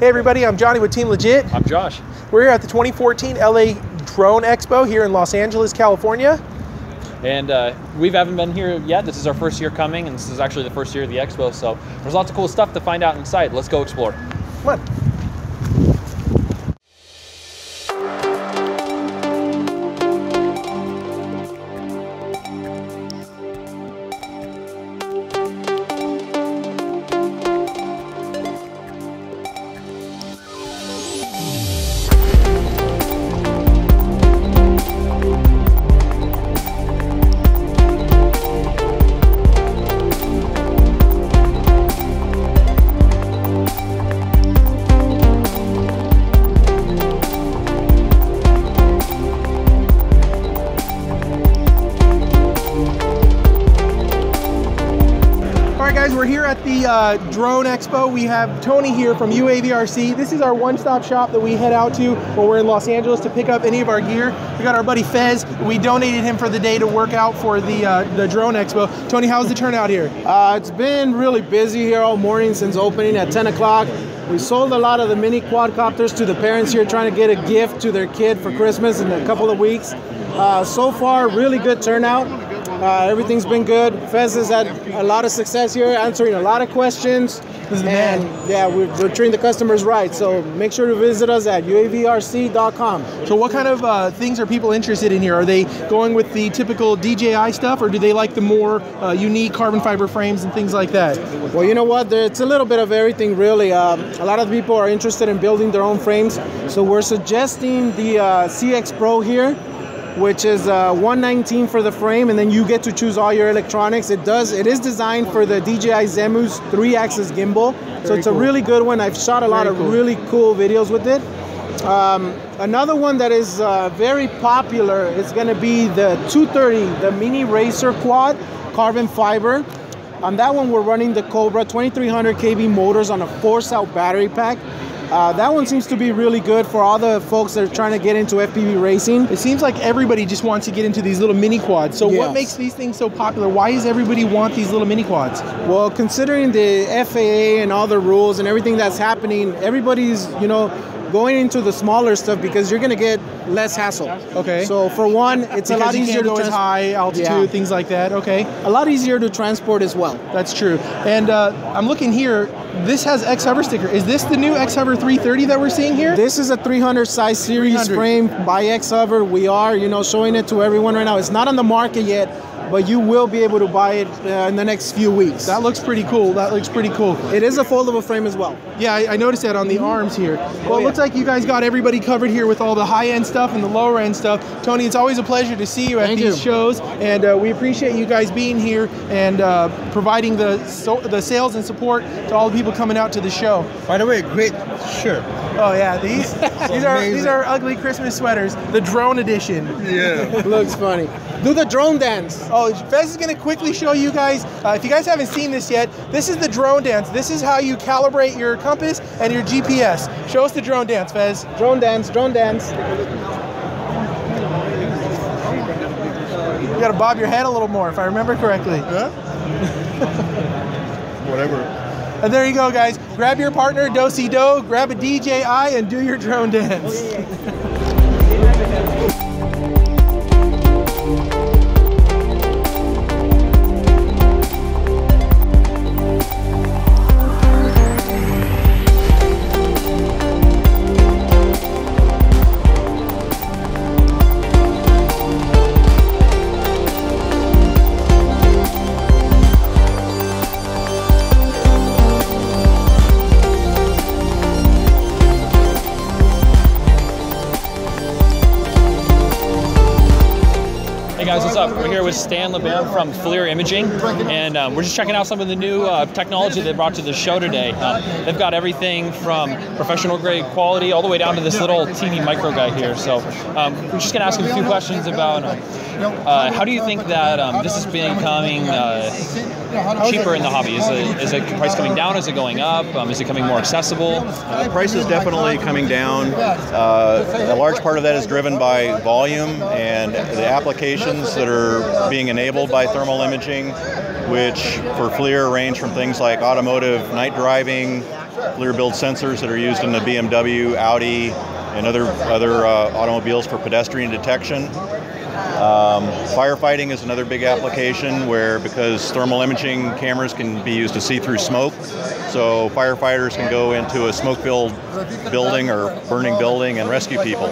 Hey everybody, I'm Johnny with Team Legit. I'm Josh. We're here at the 2014 LA Drone Expo here in Los Angeles, California. And uh, we haven't been here yet. This is our first year coming, and this is actually the first year of the expo. So there's lots of cool stuff to find out inside. Let's go explore. Come on. Uh, Drone Expo. We have Tony here from UAVRC. This is our one-stop shop that we head out to when we're in Los Angeles to pick up any of our gear. We got our buddy Fez. We donated him for the day to work out for the uh, the Drone Expo. Tony, how's the turnout here? Uh, it's been really busy here all morning since opening at 10 o'clock. We sold a lot of the mini quadcopters to the parents here trying to get a gift to their kid for Christmas in a couple of weeks. Uh, so far, really good turnout. Uh, everything's been good. Fez has had a lot of success here, answering a lot of questions. This is and man. yeah, we're, we're treating the customers right. So make sure to visit us at uavrc.com. So, what kind of uh, things are people interested in here? Are they going with the typical DJI stuff, or do they like the more uh, unique carbon fiber frames and things like that? Well, you know what? There- It's a little bit of everything, really. Um, a lot of people are interested in building their own frames, so we're suggesting the uh, CX Pro here, which is uh, 119 for the frame, and then you get to choose all your electronics. It does. It is designed for the DJI Zenmuse three-axis gimbal, so Very it's a really good one. I've shot a lot Very of cool. really cool videos with it. Um, another one that is uh, very popular is going to be the 230, the Mini Racer Quad carbon fiber. On that one, we're running the Cobra 2300 kV motors on a four-cell battery pack. Uh, that one seems to be really good for all the folks that are trying to get into FPV racing. It seems like everybody just wants to get into these little mini quads. So, what makes these things so popular? Why does everybody want these little mini quads? Well, considering the FAA and all the rules and everything that's happening, everybody's, you know, going into the smaller stuff because you're going to get less hassle. Okay. So for one, it's a lot easier to go trans- high altitude, Yeah. things like that. Okay, a lot easier to transport as well. that's true. And uh, I'm looking here. This has X Hover sticker. Is this the new X Hover 330 that we're seeing here? This is a 300 size series 300. frame by X Hover. We are, you know, showing it to everyone right now. It's not on the market yet, but you will be able to buy it uh, in the next few weeks. that looks pretty cool. That looks pretty cool. it is a foldable frame as well. Yeah, I, I noticed that on the arms here. Well, it yeah. looks like you guys got everybody covered here with all the high end stuff and the lower end stuff. Tony, it's always a pleasure to see you at Thank these you. shows, and uh, we appreciate you guys being here and uh, providing the so, the sales and support to all the people coming out to the show. By the way, great shirt. Oh yeah, these these are these are ugly Christmas sweaters, the drone edition. Yeah. Looks funny. Do the drone dance. Oh, Fez is going to quickly show you guys. Uh, if you guys haven't seen this yet, this is the drone dance. This is how you calibrate your compass and your GPS. Show us the drone dance, Fez. Drone dance, drone dance. You got to bob your head a little more, if I remember correctly. Whatever. And there you go, guys. Grab your partner, do-si do, grab a DJI, and do your drone dance. Oh, Stan LeBam from FLIR Imaging, and um, we're just checking out some of the new uh, technology they brought to the show today. Um, they've got everything from professional grade quality all the way down to this little teeny micro guy here. So um, we're just gonna ask him a few questions about um, uh, how do you think that um, this is becoming uh, cheaper in the hobby? Is it, is it price coming down? Is it going up? Um, is it becoming more accessible? Uh, price is definitely coming down. Uh, a large part of that is driven by volume and the applications that are being enabled by thermal imaging, which for FLIR range from things like automotive night driving FLIR build sensors that are used in the BMW, Audi, and other other uh, automobiles for pedestrian detection. Um, firefighting is another big application where because thermal imaging cameras can be used to see through smoke, so firefighters can go into a smoke-filled building or burning building and rescue people.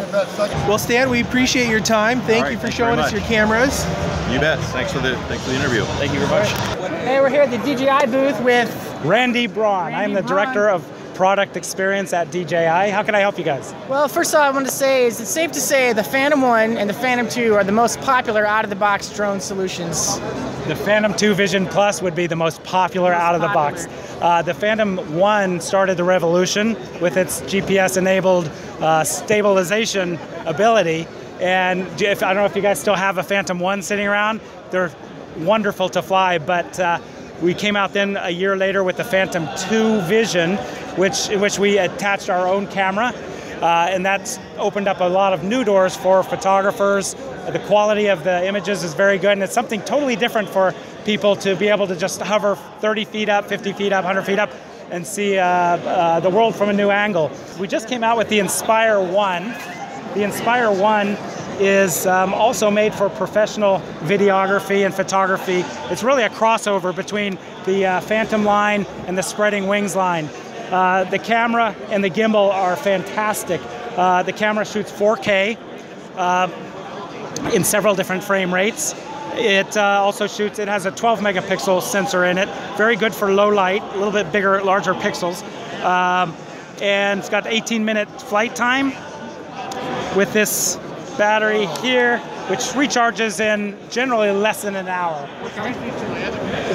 Well, Stan, we appreciate your time. Thank All right, you for thank you showing us your cameras. You bet. Thanks for the thanks for the interview. Thank you very much. Hey, we're here at the DJI booth with Randy Braun. Randy I'm the Braun. director of product experience at DJI. How can I help you guys? Well, first of all, I want to say is it's safe to say the Phantom 1 and the Phantom 2 are the most popular out of the box drone solutions. The Phantom 2 Vision Plus would be the most popular out of the box. Uh, the Phantom 1 started the revolution with its GPS enabled uh, stabilization ability. And if, I don't know if you guys still have a Phantom 1 sitting around, they're wonderful to fly, but uh, we came out then a year later with the Phantom 2 Vision, which in which we attached our own camera, uh, and that's opened up a lot of new doors for photographers. The quality of the images is very good, and it's something totally different for people to be able to just hover 30 feet up, 50 feet up, 100 feet up, and see uh, uh, the world from a new angle. We just came out with the Inspire 1. The Inspire 1 is um, also made for professional videography and photography. It's really a crossover between the uh, Phantom line and the Spreading Wings line. Uh, the camera and the gimbal are fantastic. Uh, the camera shoots 4K uh, in several different frame rates. It uh, also shoots, it has a 12 megapixel sensor in it, very good for low light, a little bit bigger, larger pixels. Um, and it's got 18 minute flight time with this battery here, which recharges in generally less than an hour. We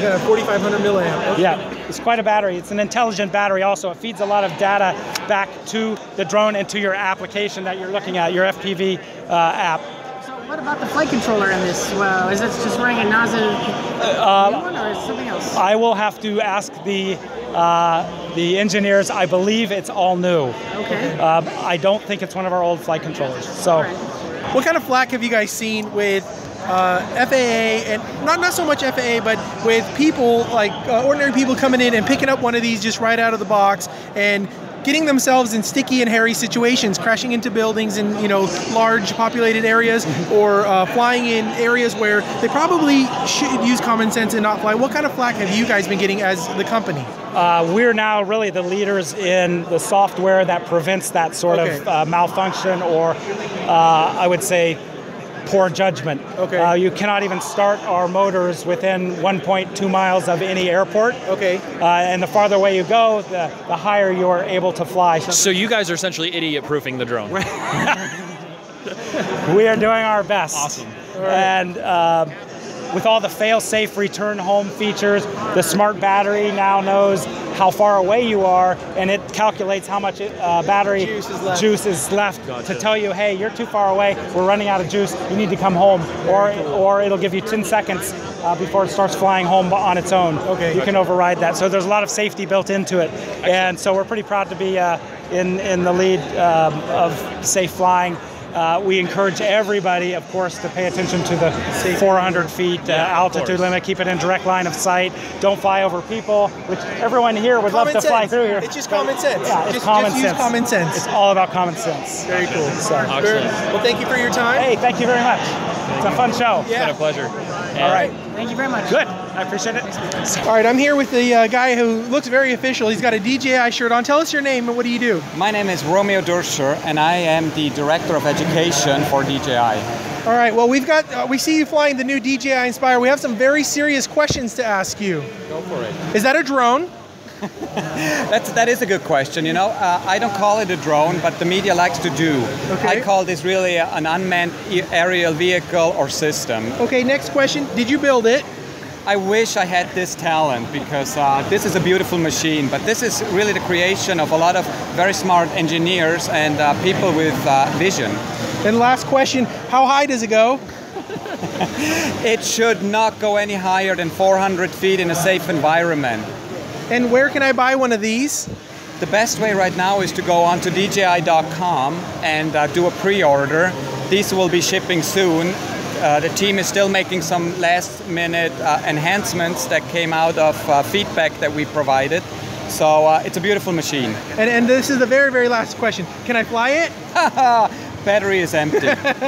got a 4500 milliamp. Okay. Yeah, it's quite a battery. It's an intelligent battery also. It feeds a lot of data back to the drone and to your application that you're looking at, your FPV uh, app. So, what about the flight controller in this? Well, is it just running a Naza new one or is it something else? I will have to ask the uh, the engineers. I believe it's all new. Okay. Um, I don't think it's one of our old flight controllers. So. What kind of flack have you guys seen with uh, FAA and not not so much FAA, but with people like uh, ordinary people coming in and picking up one of these just right out of the box and getting themselves in sticky and hairy situations, crashing into buildings in you know large populated areas, or uh, flying in areas where they probably should use common sense and not fly. What kind of flack have you guys been getting as the company? Uh, we're now really the leaders in the software that prevents that sort Okay. of uh, malfunction or, uh, I would say, poor judgment. Okay. Uh, you cannot even start our motors within 1.2 miles of any airport. Okay. Uh, and the farther away you go, the, the higher you are able to fly. So you guys are essentially idiot-proofing the drone. we are doing our best. Awesome. And uh, with all the fail-safe return home features, the smart battery now knows how far away you are, and it calculates how much uh, battery Juice is left. juice is left to tell you, hey, you're too far away. We're running out of juice. You need to come home, or or it'll give you 10 seconds uh, before it starts flying home on its own. Okay. You can override that. So there's a lot of safety built into it, and so we're pretty proud to be uh, in in the lead um, of safe flying. Uh, we encourage everybody, of course, to pay attention to the 400 feet uh, altitude limit. Keep it in direct line of sight. Don't fly over people, which everyone here would Common love to fly through here. It's just common sense. Yeah, it's Just- common just use sense. common sense. It's all about common sense. Very cool. So, Excellent. Well, thank you for your time. hey, thank you very much. It's a fun show. It's been a pleasure. All right. Thank you very much. Good. I appreciate it. All right, I'm here with the uh, guy who looks very official. He's got a DJI shirt on. Tell us your name and what do you do? My name is Romeo Durscher, and I am the Director of Education for DJI. All right, well, we've got, uh, we see you flying the new DJI Inspire. We have some very serious questions to ask you. Go for it. Is that a drone? That's, that is a good question. You know, uh, I don't call it a drone, but the media likes to do. Okay. I call this really an unmanned aerial vehicle or system. Okay, next question. Did you build it? I wish I had this talent because uh, this is a beautiful machine, but this is really the creation of a lot of very smart engineers and uh, people with uh, vision. And last question, how high does it go? It should not go any higher than 400 feet in a safe environment. And where can I buy one of these? The best way right now is to go onto DJI.com and uh, do a pre-order. These will be shipping soon. Uh, the team is still making some last-minute uh, enhancements that came out of uh, feedback that we provided. So uh, it's a beautiful machine. And, and this is the very, very last question. Can I fly it? Battery is empty.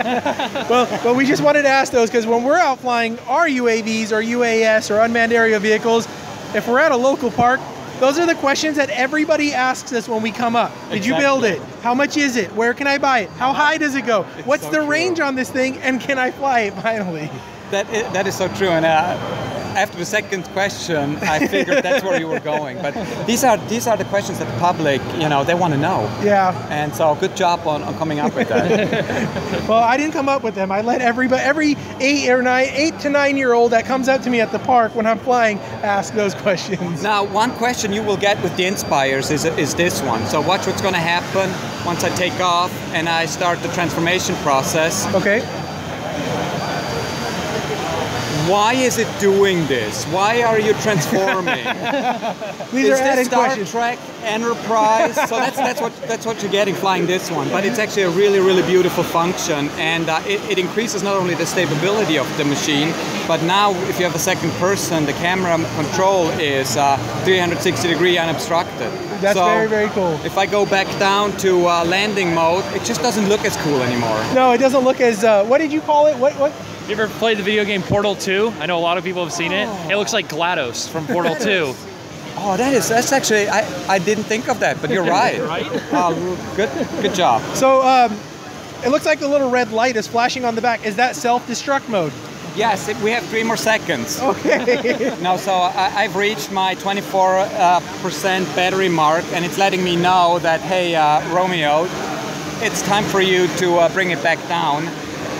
well, well, we just wanted to ask those because when we're out flying our UAVs or UAS or unmanned aerial vehicles, if we're at a local park, those are the questions that everybody asks us when we come up. Did you build it? How much is it? Where can I buy it? How high does it go? What's so the true. range on this thing? And can I fly it finally? That is, that is so true. And uh, after the second question, I figured that's where you were going. But these are these are the questions that the public, you know, they want to know. Yeah. And so good job on, on coming up with that. Well, I didn't come up with them. I let everybody, every eight or nine, eight to nine year old that comes up to me at the park when I'm flying, ask those questions. now, one question you will get with the Inspires is, is this one. So watch what's going to happen once I take off and I start the transformation process. Okay. Why is it doing this? Why are you transforming? These is are this Star questions. Trek Enterprise? so that's that's what that's what you're getting flying this one. But it's actually a really really beautiful function, and uh, it, it increases not only the stability of the machine, but now if you have a second person, the camera control is uh, 360 degree unobstructed. That's So very, very cool. If I go back down to uh, landing mode, it just doesn't look as cool anymore. No, it doesn't look as, uh, what did you call it? What, what? You ever played the video game Portal 2? I know a lot of people have seen it. It looks like GLaDOS from Portal 2. Oh, that is that's actually I, I didn't think of that, but you're right. Right? Oh, good good job. So, um, it looks like the little red light is flashing on the back. Is that self-destruct mode? Yes, it, we have three more seconds. Okay. No, so I, I've reached my 24 uh, percent battery mark, and it's letting me know that hey, uh, Romeo, it's time for you to uh, bring it back down.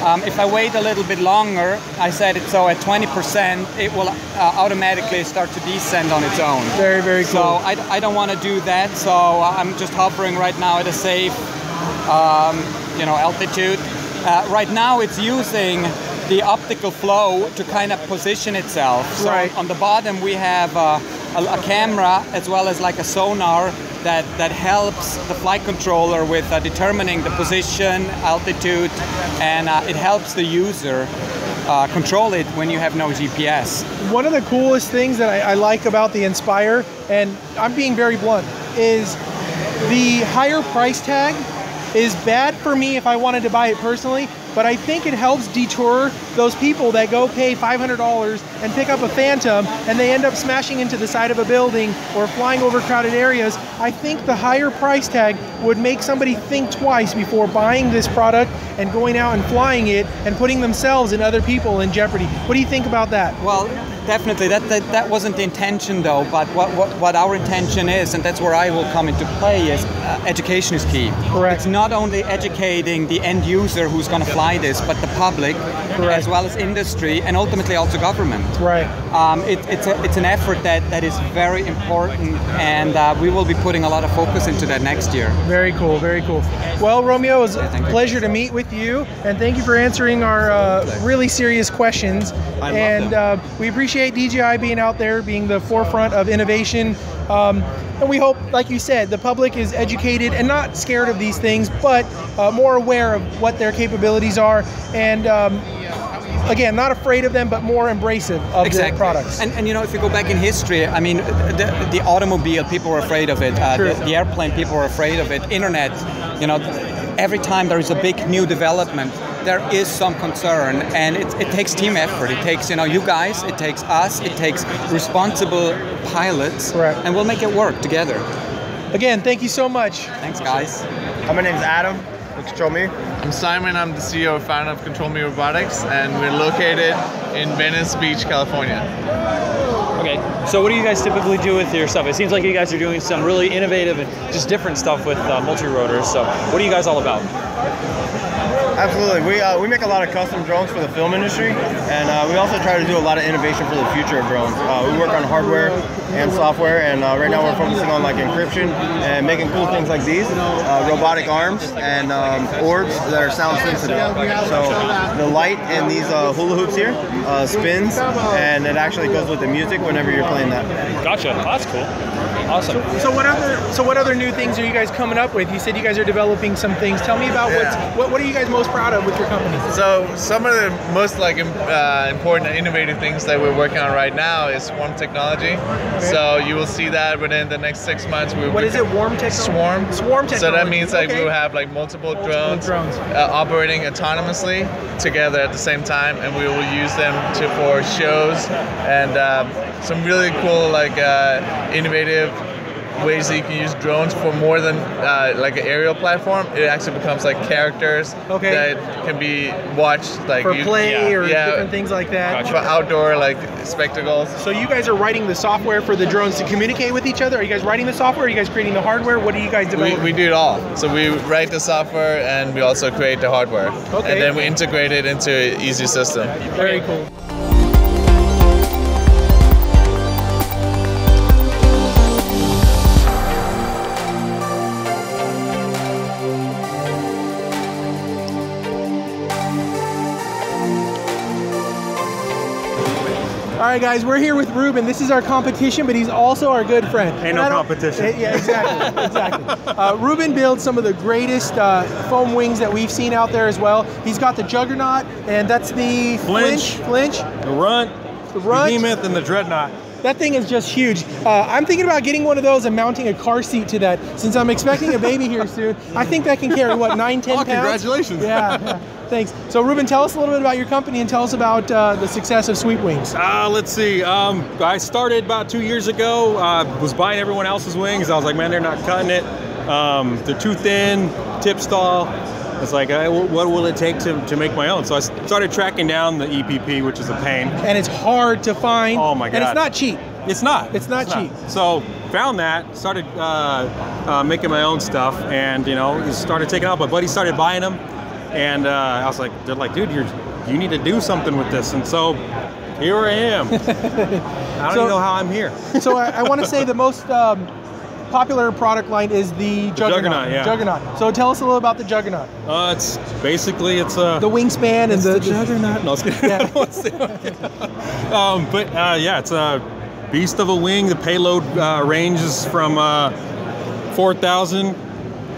Um, if I wait a little bit longer, I said it so at 20%, it will uh, automatically start to descend on its own. very, very So cool. I, I don't want to do that. So I'm just hovering right now at a safe, um, you know, altitude. Uh, right now it's using the optical flow to kind of position itself. So Right. on the bottom we have uh, a, a camera as well as like a sonar that, that helps the flight controller with uh, determining the position, altitude, and uh, it helps the user uh, control it when you have no GPS. One of the coolest things that I, I like about the Inspire, and I'm being very blunt, is the higher price tag is bad for me if I wanted to buy it personally, but I think it helps detour those people that go pay $500 and pick up a Phantom and they end up smashing into the side of a building or flying over crowded areas. I think the higher price tag would make somebody think twice before buying this product and going out and flying it and putting themselves and other people in jeopardy. What do you think about that? Well, definitely. That, that that wasn't the intention, though. But what, what, what our intention is, and that's where I will come into play, is uh, education is key. Correct. It's not only educating the end user who's going to fly this, but the public, as well as industry, and ultimately also government. Right. Um, it, it's, a, it's an effort that, that is very important, and uh, we will be putting a lot of focus into that next year. Very cool, very cool. Well, Romeo, it was a thank you. pleasure to meet with you, and thank you for answering our uh, really serious questions. love and them. uh, we appreciate DJI being out there, being the forefront of innovation. Um, and we hope, like you said, the public is educated and not scared of these things, but uh, more aware of what their capabilities are, and um, again, not afraid of them, but more embracive of the products. And, and you know, if you go back in history, I mean, the, the automobile, people were afraid of it. Uh, the, the airplane, people were afraid of it. Internet, you know, every time there is a big new development, there is some concern, and it, it takes team effort. It takes, you know, you guys, it takes us, it takes responsible pilots, Correct. and we'll make it work together. again, thank you so much. Thanks, guys. Hi, my name's Adam. Control Me. I'm Simon. I'm the CEO and founder of Control Me Robotics, and we're located in Venice Beach, California. Okay, so what do you guys typically do with your stuff? It seems like you guys are doing some really innovative and just different stuff with uh, multi-rotors. So what are you guys all about? Absolutely. We, uh, we make a lot of custom drones for the film industry, and uh, we also try to do a lot of innovation for the future of drones. Uh, we work on hardware and software, and uh, right now we're focusing on like encryption and making cool things like these, uh, robotic arms and um, orbs that are sound sensitive. So the light in these uh, hula hoops here uh, spins, and it actually goes with the music whenever you're playing that. Gotcha. That's cool. Awesome. So what other so what other new things are you guys coming up with? You said you guys are developing some things. Tell me about Yeah. what's, what what are you guys most proud of with your company? So some of the most like uh, important and innovative things that we're working on right now is swarm technology. So you will see that within the next six months. We, What is it? Warm technology. Swarm. Swarm So that means like okay. we will have like multiple, drones, drones. Uh, operating autonomously together at the same time, and we will use them to for shows and um, some really cool like uh, innovative ways that you can use drones for more than uh, like an aerial platform. It actually becomes like characters Okay. that can be watched like for you- play yeah, or yeah, different things like that. for outdoor like spectacles. So you guys are writing the software for the drones to communicate with each other. Are you guys writing the software? Are you guys creating the hardware? What are you guys We, we do it all. So we write the software and we also create the hardware. Okay. And then we integrate it into an easy system. Very cool. Right, guys, we're here with Ruben. This is our competition, but he's also our good friend. Ain't And no competition. Yeah, exactly, exactly. Uh, Ruben builds some of the greatest uh, foam wings that we've seen out there as well. He's got the Juggernaut, and that's the Flinch. Flinch. The runt, The Runt. the behemoth, and the dreadnought. That thing is just huge. Uh, I'm thinking about getting one of those and mounting a car seat to that. Since I'm expecting a baby here soon, I think that can carry what nine, ten Oh, pounds. congratulations. Yeah, yeah. Thanks. So, Ruben, tell us a little bit about your company and tell us about uh, the success of Sweet Wings. Uh, let's see. Um, I started about two years ago. Uh, was buying everyone else's wings. I was like, man, they're not cutting it. Um, they're too thin. Tip stall. It's like, what will it take to, to make my own? So I started tracking down the EPP, which is a pain. And it's hard to find. Oh my God. And it's not cheap. It's not. It's not cheap. So found that, started uh, uh, making my own stuff, and you know, started taking off. My buddy started buying them, and uh, I was like, they're like, dude, you're you need to do something with this. And so here I am. I don't So- even know how I'm here. so I, I want to say the most um, popular product line is the Juggernaut. Juggernaut, yeah. Juggernaut. So tell us a little about the Juggernaut. Uh, it's basically it's a The wingspan and the, the juggernaut. No, I was kidding. Yeah. The- um, but uh, yeah, it's a beast of a wing. The payload uh, ranges from uh, 4,000.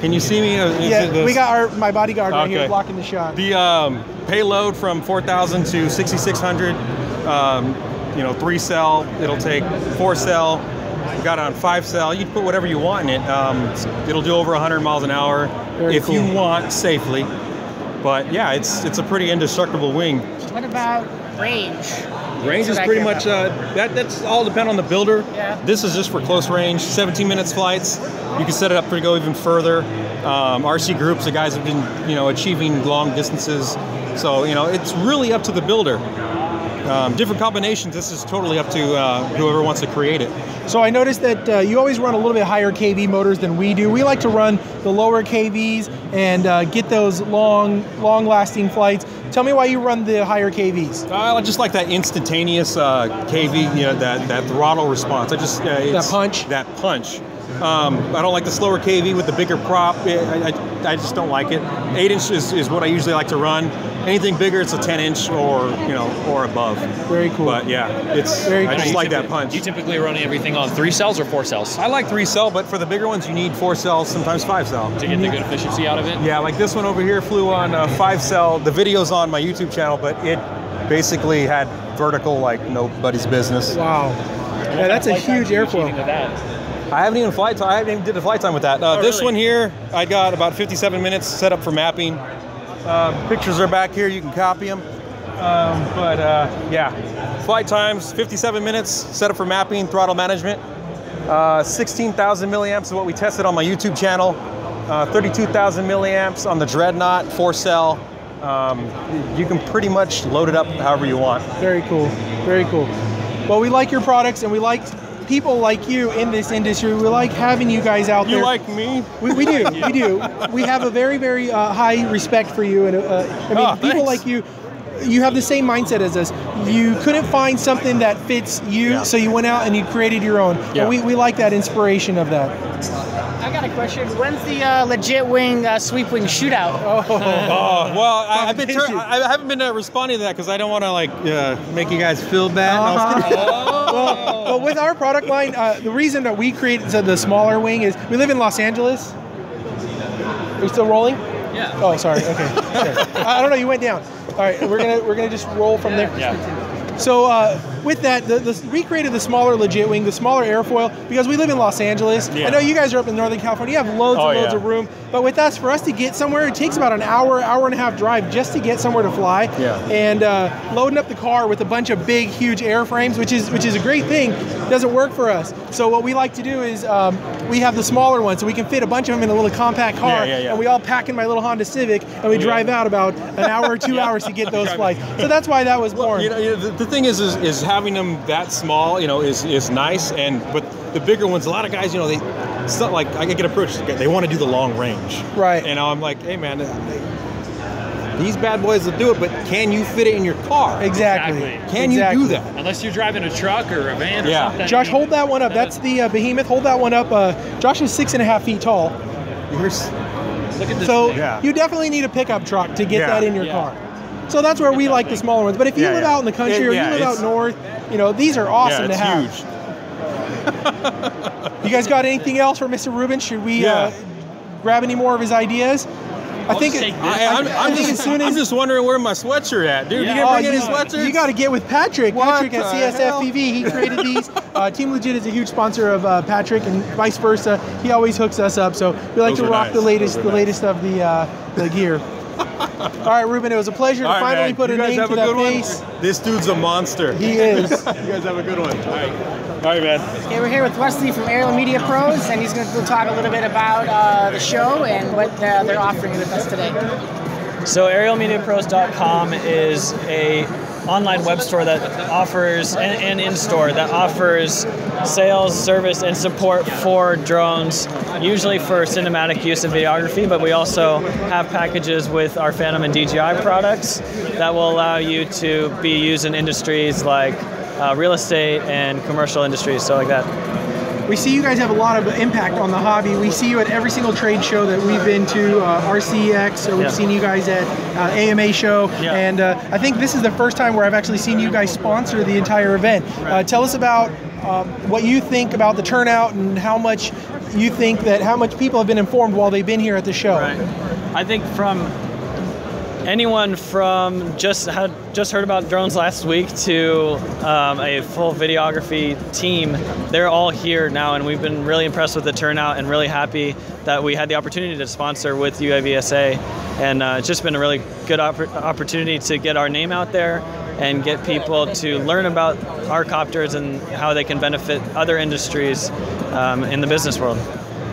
Can you see me? Is yeah, this- we got our my bodyguard right here blocking the shot. The um, payload from 4,000 to 6,600. Um, you know, three cell. It'll take four cell. We got it on five cell. You can put whatever you want in it. Um, it'll do over 100 miles an hour Very if you want safely. But yeah, it's it's a pretty indestructible wing. What about range? Range is That's what I pretty much uh, that. That's all depend on the builder. Yeah. This is just for close range, 17 minutes flights. You can set it up to go even further. Um, RC groups, the guys have been you know achieving long distances. So you know it's really up to the builder. Um, different combinations. This is totally up to uh, whoever wants to create it. So I noticed that uh, you always run a little bit higher KV motors than we do. We like to run the lower KVs and uh, get those long, long-lasting flights. Tell me why you run the higher KVs. I just like that instantaneous uh, KV, you know, that, that throttle response. I just uh, it's- punch? That punch. Um, I don't like the slower KV with the bigger prop. I, I, I just don't like it. Eight inch is, is what I usually like to run. Anything bigger, it's a 10 inch or you know or above. Very cool. But yeah, it's Very I cool. just You like that typically- punch. You typically run everything on three cells or four cells I like three cell, but for the bigger ones, you need four cells, sometimes five cell. to get the good efficiency out of it. Yeah, like this one over here flew on uh, five cell. The video's on my YouTube channel, but it basically had vertical like nobody's business. Wow. Yeah, that's a huge airflow. I haven't even flight time. I haven't even did a flight time with that. Uh, Oh, this really? one here, I got about 57 minutes set up for mapping. Uh, pictures are back here. You can copy them. Um, but uh, yeah, flight times 57 minutes set up for mapping, throttle management. Uh, 16,000 milliamps is what we tested on my YouTube channel. Uh, 32,000 milliamps on the Dreadnought four cell. Um, you can pretty much load it up however you want. Very cool. Very cool. Well, we like your products and we like people like you in this industry. We like having you guys out You there. You like me? We, we do, we do. We have a very, very uh, high respect for you, and uh, I mean, Oh, people thanks. like you. You have the same mindset as us. You couldn't find something that fits you, Yeah. so you went out and you created your own. Yeah. And we, we like that inspiration of that. I got a question. When's the uh, legit wing uh, sweep wing shootout? Oh well, I, I've been tur- Competition. I I haven't been uh, responding to that because I don't want to like uh, make you guys feel bad. No, I was Uh-huh. kidding. well, well, with our product line, uh, the reason that we created the- the smaller wing is we live in Los Angeles. Are you still rolling? Yeah. Oh, sorry. Okay. Sure. I I don't know. You went down. All right. We're gonna we're gonna just roll from there. Yeah. So uh, with that, the, the, we created the smaller legit wing, the smaller airfoil, because we live in Los Angeles. Yeah. I know you guys are up in Northern California. You have loads Oh, and loads yeah. of room. But with us, for us to get somewhere, it takes about an hour, hour and a half drive just to get somewhere to fly. Yeah. And uh, loading up the car with a bunch of big, huge airframes, which is which is a great thing, doesn't work for us. So what we like to do is um, we have the smaller ones, so we can fit a bunch of them in a little compact car, Yeah, yeah, yeah. and we all pack in my little Honda Civic, and we drive out about an hour or two hours to get those flights. So that's why that was born. You know, you know, the, the thing is, is, is having them that small, you know, is, is nice. And but the bigger ones, a lot of guys, you know, they, it's not like I get approached. They want to do the long range, Right. And I'm like, hey man, they- these bad boys will do it, but can you fit it in your car? Exactly. Exactly. Can Exactly. you do that? Unless you're driving a truck or a van Yeah. something. Josh, hold that one up. That's the uh, behemoth. Hold that one up. Uh, Josh is six and a half feet tall. Look at this So. Yeah. you definitely need a pickup truck to get Yeah. that in your Yeah. car. So that's where we like the smaller ones. But if you Yeah, live yeah. out in the country It- or yeah, you live out north, you know these are awesome yeah, it's to have. huge. You guys got anything else for Mr. Ruben? Should we Yeah. uh, grab any more of his ideas? I think just it- take. I, I'm, I I'm think just, as soon I'm just wondering where my sweatshirt at, dude. Yeah. You didn't bring Oh, any you- sweatshirts? You got to get with Patrick. What Patrick at the CSFPV. He created these. Uh, Team Legit is a huge sponsor of uh, Patrick, and vice versa. He always hooks us up. So we like Those to rock nice. the latest, Those the are nice. latest of the uh, the gear. All right, Ruben. It was a pleasure All to finally man. put you a guys name have to a that good face. one. This dude's a monster. He is. you guys have a good one. All right. All right, man. Okay, we're here with Wesley from Aerial Media Pros, and he's going to talk a little bit about uh, the show and what uh, they're offering with us today. So aerialmediapros.com is a online web store that offers and, and in-store that offers sales, service, and support for drones, usually for cinematic use and videography. But we also have packages with our Phantom and DJI products that will allow you to be used in industries like uh, real estate and commercial industries, so like that. We see you guys have a lot of impact on the hobby. We see you at every single trade show that we've been to, uh, RCX, or we've Yeah. seen you guys at uh, AMA show, Yeah. and uh, I think this is the first time where I've actually seen you guys sponsor the entire event. Uh, tell us about um, what you think about the turnout and how much you think that how much people have been informed while they've been here at the show. Right. I think from anyone from just had just heard about drones last week to um, a full videography team, they're all here now, and we've been really impressed with the turnout and really happy that we had the opportunity to sponsor with UAVSA, and uh, it's just been a really good oppor- opportunity to get our name out there and get people to learn about our copters and how they can benefit other industries um, in the business world.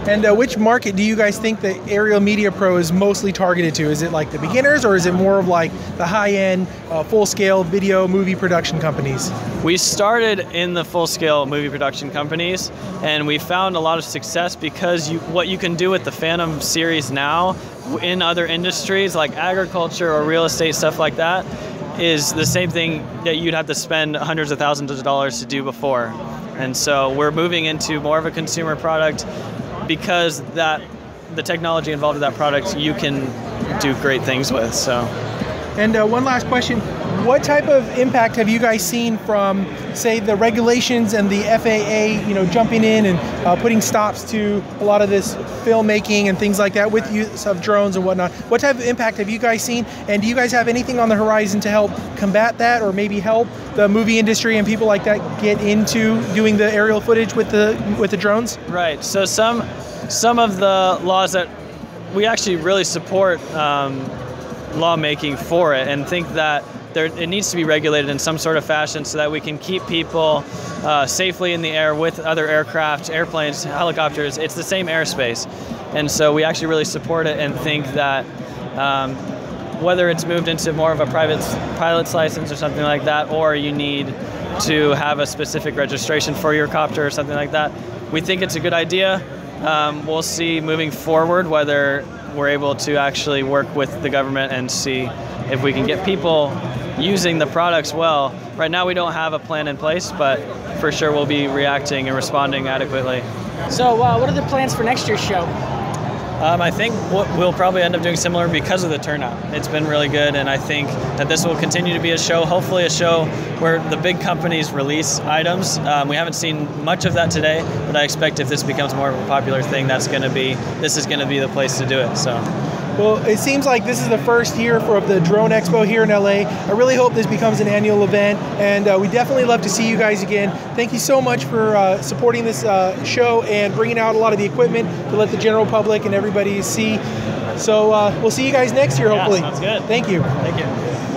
And uh, which market do you guys think that Aerial Media Pro is mostly targeted to? Is it like the beginners, or is it more of like the high-end, uh, full-scale video movie production companies? We started in the full-scale movie production companies, and we found a lot of success because you, what you can do with the Phantom series now in other industries like agriculture or real estate stuff like that is the same thing that you'd have to spend hundreds of thousands of dollars to do before. And so we're moving into more of a consumer product because that the technology involved in that product you can do great things with. So And uh, one last question: What type of impact have you guys seen from, say, the regulations and the FAA, you know, jumping in and uh, putting stops to a lot of this filmmaking and things like that with use of drones and whatnot? What type of impact have you guys seen? And do you guys have anything on the horizon to help combat that, or maybe help the movie industry and people like that get into doing the aerial footage with the with the drones? Right. So some some of the laws that we actually really support um, lawmaking for it, and think that there it needs to be regulated in some sort of fashion so that we can keep people uh, safely in the air with other aircraft, airplanes, helicopters. It's the same airspace, and so we actually really support it and think that. Um, whether it's moved into more of a private pilot's license or something like that, or you need to have a specific registration for your copter or something like that, we think it's a good idea. Um, we'll see moving forward whether we're able to actually work with the government and see if we can get people using the products well. Right now, we don't have a plan in place, but for sure we'll be reacting and responding adequately. So, uh, what are the plans for next year's show? Um, I think we'll, probably end up doing similar because of the turnout. It's been really good, and I think that this will continue to be a show, hopefully, a show where the big companies release items. Um, we haven't seen much of that today, but I expect if this becomes more of a popular thing, that's going to be this is going to be the place to do it. So. Well, it seems like this is the first year for the Drone Expo here in LA. I really hope this becomes an annual event, and uh, we definitely love to see you guys again. Thank you so much for uh, supporting this uh, show and bringing out a lot of the equipment to let the general public and everybody see. So uh, we'll see you guys next year, Yeah, hopefully. sounds good. Thank you. Thank you.